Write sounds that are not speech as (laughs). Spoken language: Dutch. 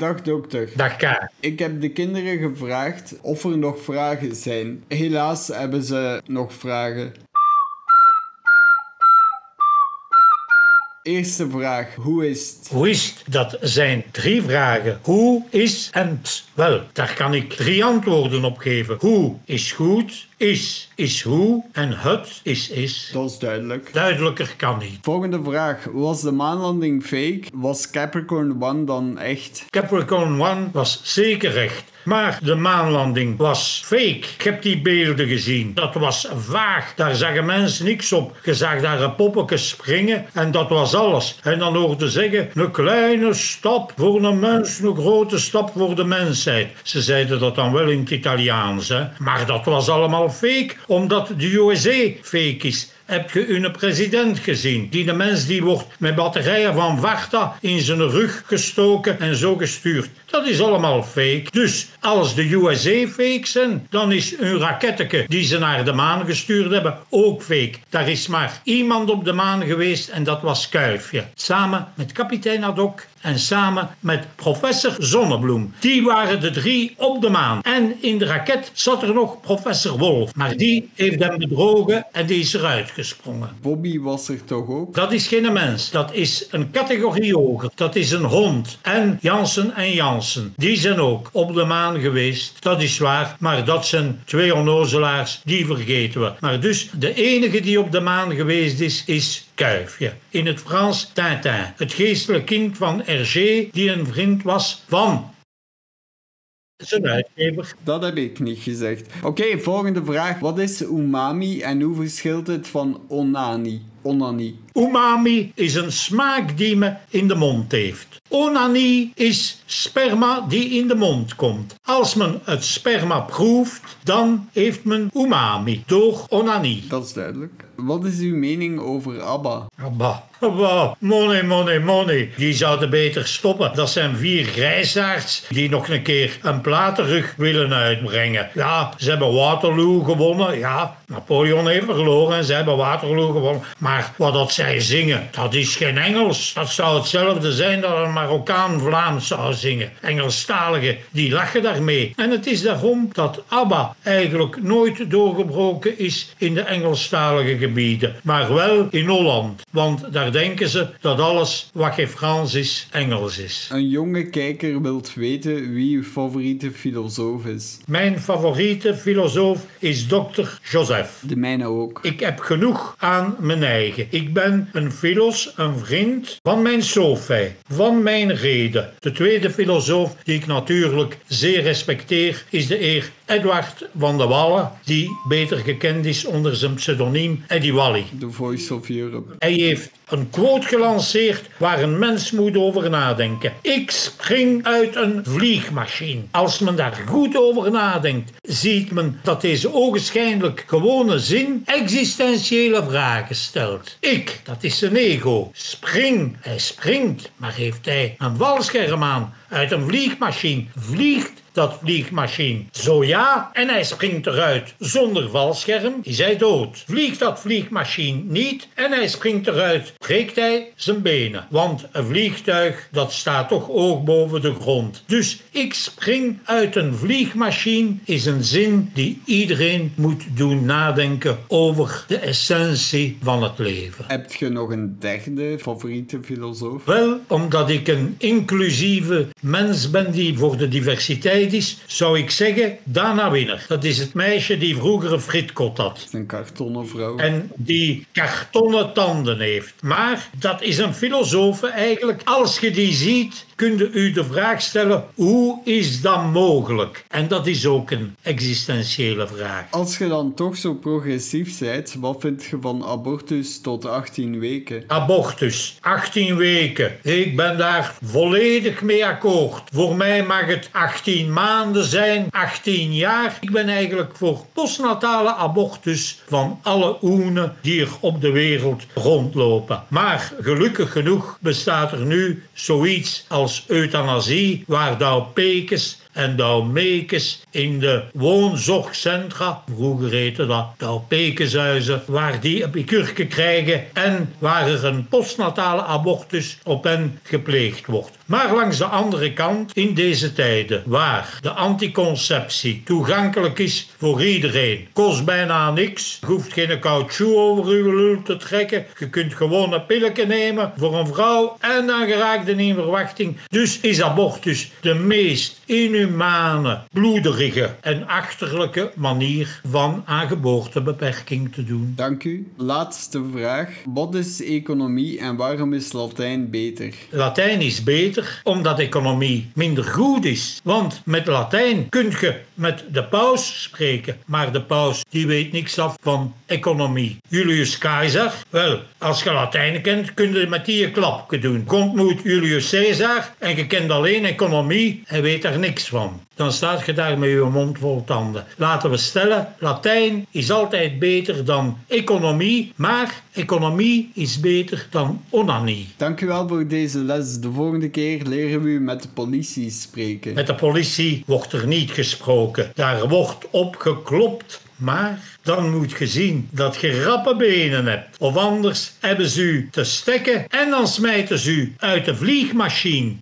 Dag dokter. Dag K. Ik heb de kinderen gevraagd of er nog vragen zijn. Helaas hebben ze nog vragen. Eerste vraag, hoe is het? Hoe is het? Dat zijn drie vragen. Hoe is en t? Wel, daar kan ik drie antwoorden op geven. Hoe is goed, is is hoe en het is is. Dat is duidelijk. Duidelijker kan niet. Volgende vraag, was de maanlanding fake? Was Capricorn 1 dan echt? Capricorn 1 was zeker echt. Maar de maanlanding was fake. Ik heb die beelden gezien. Dat was vaag. Daar zagen mensen niks op. Je zag daar een poppetje springen en dat was alles. En dan hoorde zeggen, een kleine stap voor een mens, een grote stap voor de mensheid. Ze zeiden dat dan wel in het Italiaans, hè. Maar dat was allemaal fake, omdat de USA fake is. Heb je een president gezien? Die de mens die wordt met batterijen van Varta in zijn rug gestoken en zo gestuurd. Dat is allemaal fake. Dus als de USA fake zijn, dan is een raketteke die ze naar de maan gestuurd hebben ook fake. Daar is maar iemand op de maan geweest en dat was Kuifje. Samen met kapitein Haddock en samen met professor Zonnebloem. Die waren de drie op de maan. En in de raket zat er nog professor Wolf. Maar die heeft hem bedrogen en die is eruit gesprongen. Bobby was er toch ook? Dat is geen mens. Dat is een categorie hoger. Dat is een hond. En Jansen en Jansen. Die zijn ook op de maan geweest. Dat is waar. Maar dat zijn twee onnozelaars. Die vergeten we. Maar dus de enige die op de maan geweest is, is Kuifje. In het Frans Tintin. Het geestelijk kind van Hergé, die een vriend was van zijn uitgever. Dat heb ik niet gezegd. Oké, volgende vraag. Wat is umami en hoe verschilt het van onani? Onani. Umami is een smaak die men in de mond heeft. Onani is sperma die in de mond komt. Als men het sperma proeft, dan heeft men umami door onani. Dat is duidelijk. Wat is uw mening over ABBA? Abba, (laughs) abba, money, money, money. Die zouden beter stoppen. Dat zijn vier grijsaards die nog een keer een platenrug willen uitbrengen. Ja, ze hebben Waterloo gewonnen. Ja, Napoleon heeft verloren en ze hebben Waterloo gewonnen. Maar wat dat zij zingen, dat is geen Engels. Dat zou hetzelfde zijn dat een Marokkaan Vlaams zou zingen. Engelstaligen, die lachen daarmee. En het is daarom dat ABBA eigenlijk nooit doorgebroken is in de Engelstalige gebieden. Maar wel in Holland. Want daar denken ze dat alles wat geen Frans is, Engels is. Een jonge kijker wilt weten wie uw favoriete filosoof is. Mijn favoriete filosoof is Dr. Joseph. De mijne ook. Ik heb genoeg aan mijn eigen. Ik ben een filos, een vriend van mijn Sophie, van mijn reden. De tweede filosoof die ik natuurlijk zeer respecteer is de eer Edward van de Wallen, die beter gekend is onder zijn pseudoniem Eddie Wally. The Voice of Europe. Hij heeft een quote gelanceerd waar een mens moet over nadenken. Ik spring uit een vliegmachine. Als men daar goed over nadenkt, ziet men dat deze ogenschijnlijk gewone zin existentiële vragen stelt. Ik, dat is zijn ego, spring. Hij springt, maar heeft hij een valscherm aan uit een vliegmachine? Vliegt dat vliegmachine? Zo ja, en hij springt eruit zonder valscherm, is hij dood. Vliegt dat vliegmachine niet en hij springt eruit, breekt hij zijn benen. Want een vliegtuig, dat staat toch oog boven de grond. Dus ik spring uit een vliegmachine is een zin die iedereen moet doen nadenken over de essentie van het leven. Heb je nog een derde favoriete filosoof? Wel, omdat ik een inclusieve mens ben die voor de diversiteit is, zou ik zeggen Dana Winner. Dat is het meisje die vroeger een fritkot had. Een kartonnen vrouw. En die kartonnen tanden heeft. Maar dat is een filosoof eigenlijk. Als je die ziet, kun je u de vraag stellen: hoe is dat mogelijk? En dat is ook een existentiële vraag. Als je dan toch zo progressief bent, wat vind je van abortus tot 18 weken? Abortus, 18 weken. Ik ben daar volledig mee akkoord. Voor mij mag het 18 maanden zijn, 18 jaar. Ik ben eigenlijk voor postnatale abortus van alle oenen die er op de wereld rondlopen. Maar gelukkig genoeg bestaat er nu zoiets als euthanasie, waar pekes en douw mekes in de woonzorgcentra, vroeger heette dat pekeshuizen, waar die een krijgen en waar er een postnatale abortus op hen gepleegd wordt. Maar langs de andere kant, in deze tijden waar de anticonceptie toegankelijk is voor iedereen, kost bijna niks, je hoeft geen caoutchouc over uw lul te trekken, je kunt gewoon een pilletje nemen voor een vrouw en dan geraakt je in verwachting. Dus is abortus de meest inhumane, bloederige en achterlijke manier van aan geboortebeperking te doen. Dank u. Laatste vraag. Wat is economie en waarom is Latijn beter? Latijn is beter omdat economie minder goed is. Want met Latijn kun je met de paus spreken, maar de paus die weet niks af van economie. Julius Caesar, wel, als je Latijn kent, kun je met die een klapje doen. Komt moet Julius Caesar en je kent alleen economie en weet daar niks van. Dan staat je daar met je mond vol tanden. Laten we stellen, Latijn is altijd beter dan economie, maar economie is beter dan onanie. Dank u wel voor deze les. De volgende keer leren we u met de politie spreken. Met de politie wordt er niet gesproken. Daar wordt op geklopt. Maar dan moet je zien dat je rappe benen hebt. Of anders hebben ze u te stekken en dan smijten ze u uit de vliegmachine.